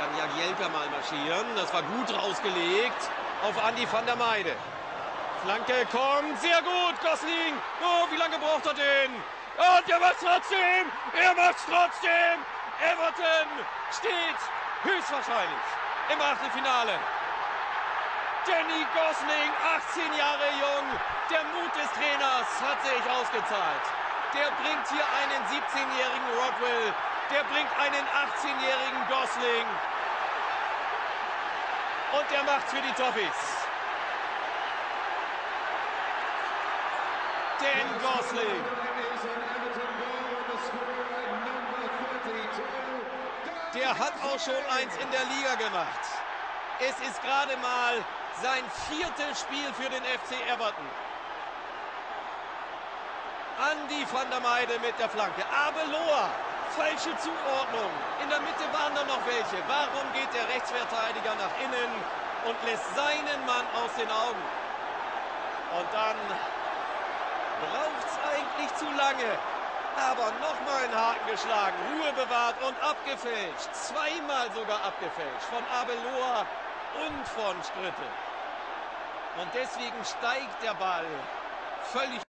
kann Jagielka mal marschieren. Das war gut rausgelegt auf Andi van der Meide. Flanke kommt, sehr gut, Gosling. Oh, wie lange braucht er den? Und er macht's trotzdem! Er macht's trotzdem! Everton steht höchstwahrscheinlich im Achtelfinale. Danny Gosling, 18 Jahre jung, der Mut des Trainers hat sich ausgezahlt. Der bringt hier einen 17-jährigen Rodwell, der bringt einen 18-jährigen Gosling. Und der macht's für die Toffees. Dan Gosling. Der hat auch schon eins in der Liga gemacht. Es ist gerade mal sein viertes Spiel für den FC Everton. Andi van der Meide mit der Flanke. Abeloa, falsche Zuordnung. In der Mitte waren da noch welche. Warum geht der Rechtsverteidiger nach innen und lässt seinen Mann aus den Augen? Und dann braucht es eigentlich zu lange. Aber nochmal einen Haken geschlagen, Ruhe bewahrt und abgefälscht. Zweimal sogar abgefälscht. Von Abeloa und von Stritte. Und deswegen steigt der Ball völlig